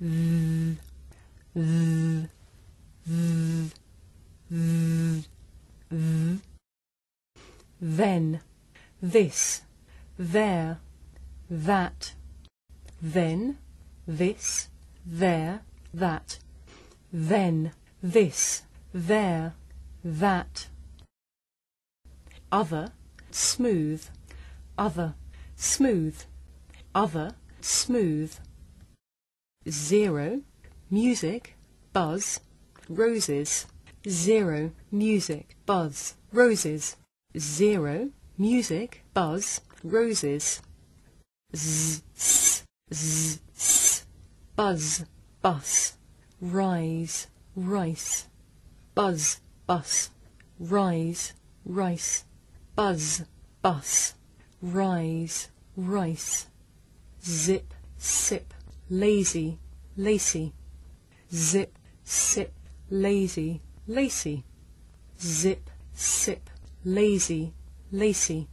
th, th, th, th, th. Then, this, there, that, then, this, there, that, then, this, there, that. Other, smooth, other, smooth, other, smooth. Zero, music, buzz, roses. Zero, music, buzz, roses. Zero, music, buzz, roses. Z, z, s, buzz, bus, rise, rice. Buzz, bus, rise, rice. Buzz, bus, rise, rice. Zip, sip, lazy, lacy. Zip, sip, lazy, lacy. Zip, sip, lazy, lacy.